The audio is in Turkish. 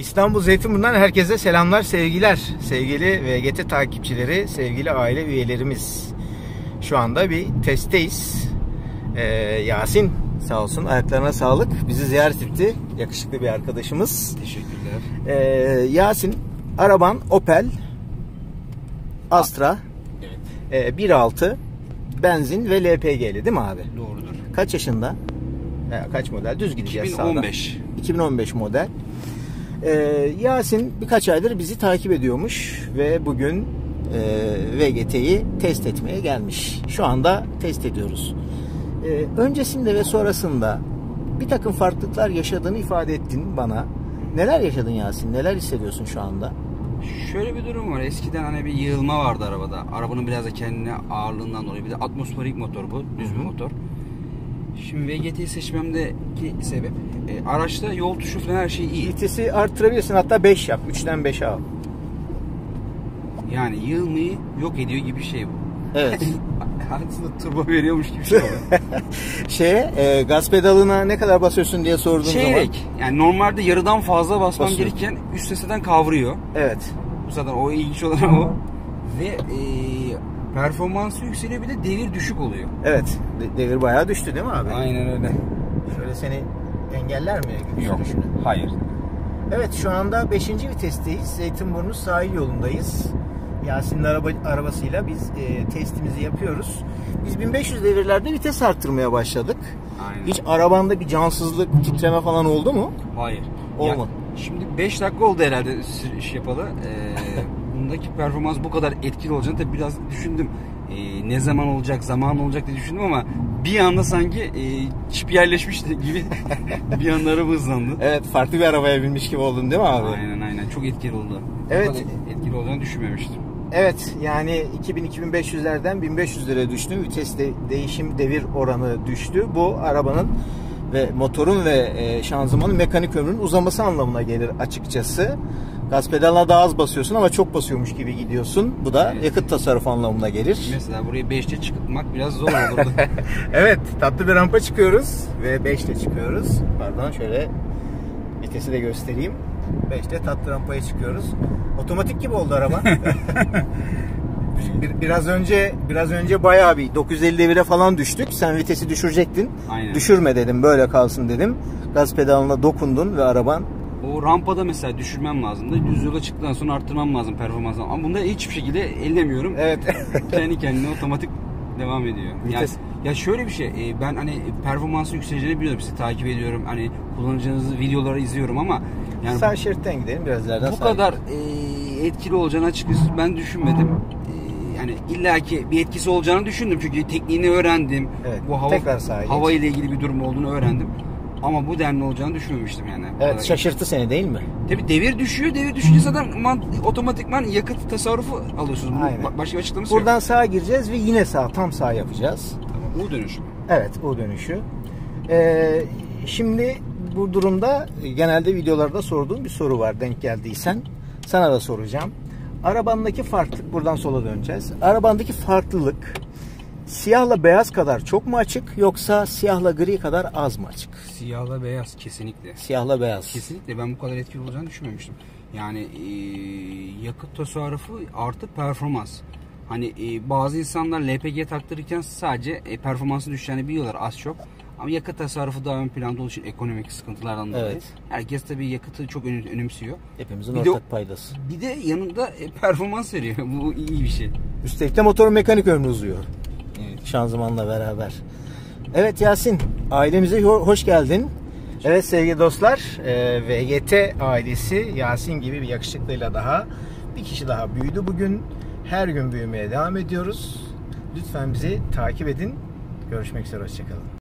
İstanbul Zeytinburnu'ndan herkese selamlar, sevgiler. Sevgili VGT takipçileri, sevgili aile üyelerimiz. Şu anda bir testteyiz. Ee, Yasin sağ olsun ayaklarına sağlık. Bizi ziyaret etti. Yakışıklı bir arkadaşımız. Teşekkürler. Ee, Yasin, araban Opel Astra Evet. e, 1.6 benzin ve LPG'li değil mi abi? Doğrudur. Kaç yaşında? Veya kaç model? Düz gideceğiz sağdan. 2015. 2015 model. Ee, Yasin birkaç aydır bizi takip ediyormuş ve bugün e, VGT'yi test etmeye gelmiş. Şu anda test ediyoruz. Ee, öncesinde ve sonrasında bir takım farklılıklar yaşadığını ifade ettin bana. Neler yaşadın Yasin? Neler hissediyorsun şu anda? Şöyle bir durum var. Eskiden hani bir yığılma vardı arabada. Arabanın biraz da kendine ağırlığından dolayı. Bir de atmosferik motor bu. Düz bir motor. Şimdi VGT'yi seçmemdeki sebep e, araçta yol tuşu falan her şey iyi. Vitesi arttırabilirsin hatta 5 yap. 3'ten 5'e al. Yani yığılmayı yok ediyor gibi bir şey bu. Evet. Aslında turbo veriyormuş gibi bir şey oluyor. Şeye e, gaz pedalına ne kadar basıyorsun diye sorduğum zaman. Çeyrek. Yani normalde yarıdan fazla basmam Basıyor. gerekirken üst seseden kavruyor. Evet. Bu zaten o ilginç olan o. Ve e, performansı yükseliyor bir de devir düşük oluyor. Evet. De- devir bayağı düştü değil mi abi? Aynen öyle. Şöyle seni engeller mi? Yok. sürüşünü? Hayır. Evet şu anda 5. vitesteyiz. Zeytinburnu sahil yolundayız. Yasin'in araba, arabasıyla biz e, testimizi yapıyoruz. Biz 1500 devirlerde vites arttırmaya başladık. Aynen. Hiç arabanda bir cansızlık, titreme falan oldu mu? Hayır. Olmadı. Ya, şimdi 5 dakika oldu herhalde iş yapalı. Ee, bundaki performans bu kadar etkili olacağını tabii biraz düşündüm. Ee, ne zaman olacak, zaman olacak diye düşündüm ama bir anda sanki e, çip yerleşmiş gibi bir anda araba hızlandı. Evet farklı bir arabaya binmiş gibi oldun değil mi abi? Aynen aynen çok etkili oldu. Evet. Etkili olacağını düşünmemiştim. Evet yani 2000-2500'lerden 1500 liraya düştü. Vites de, değişim devir oranı düştü. Bu arabanın ve motorun ve e, şanzımanın mekanik ömrünün uzaması anlamına gelir açıkçası. Gaz pedalına daha az basıyorsun ama çok basıyormuş gibi gidiyorsun. Bu da Evet. yakıt tasarrufu anlamına gelir. Mesela buraya 5'te çıkmak biraz zor olurdu. Evet tatlı bir rampa çıkıyoruz ve 5'te çıkıyoruz. Pardon şöyle vitesi de göstereyim. 5'te tatlı rampaya çıkıyoruz. Otomatik gibi oldu araba. Bir- biraz önce biraz önce bayağı bir 950 devire falan düştük. Sen vitesi düşürecektin. Aynen. Düşürme dedim. Böyle kalsın dedim. Gaz pedalına dokundun ve araban O rampada mesela düşürmem lazım da düz yola çıktıktan sonra arttırmam lazım performansını. Ama bunda hiçbir şekilde ellemiyorum. evet. Kendi kendine otomatik devam ediyor. Yani, ya şöyle bir şey, e, ben hani performansı yükseleceğini biliyorum. Sizi takip ediyorum. Hani kullanacağınız videoları izliyorum ama yani Sağ şeritten gidelim biraz ileriden. bu kadar e, etkili olacağını açıkçası ben düşünmedim. E, yani illaki bir etkisi olacağını düşündüm çünkü tekniğini öğrendim. Evet, Bu hava tekrar hava ile ilgili bir durum olduğunu öğrendim. Ama bu denli olacağını düşünmemiştim yani. Evet şaşırttı seni değil mi? Tabii devir düşüyor. Devir düşünce zaten man, otomatikman yakıt tasarrufu alıyorsunuz. Bunun Aynen. ba- başka açıklaması yok. Buradan sağa gireceğiz ve yine sağ tam sağ yapacağız. Tamam, U dönüşü. Evet o dönüşü. Ee, şimdi bu durumda genelde videolarda sorduğum bir soru var denk geldiysen. Sana da soracağım. Arabandaki farklılık buradan sola döneceğiz. Arabandaki farklılık siyahla beyaz kadar çok mu açık yoksa siyahla gri kadar az mı açık? Siyahla beyaz kesinlikle. Siyahla beyaz. Kesinlikle ben bu kadar etkili olacağını düşünmemiştim. Yani e, yakıt tasarrufu artı performans. Hani e, bazı insanlar LPG taktırırken sadece e, performansı düşeceğini biliyorlar az çok. Ama yakıt tasarrufu daha ön planda olduğu için ekonomik sıkıntılardan dolayı. Evet. Herkes tabii yakıtı çok önemsiyor. Hepimizin Bir de ortak paydası. Bir de yanında e, performans veriyor. Bu iyi bir şey. Üstelik de motorun mekanik ömrü uzuyor. Şanzımanla beraber. Evet Yasin, ailemize ho- hoş geldin. Evet sevgili dostlar, e, VGT ailesi Yasin gibi bir yakışıklıyla daha bir kişi daha büyüdü bugün. Her gün büyümeye devam ediyoruz. Lütfen bizi takip edin. Görüşmek üzere, hoşçakalın.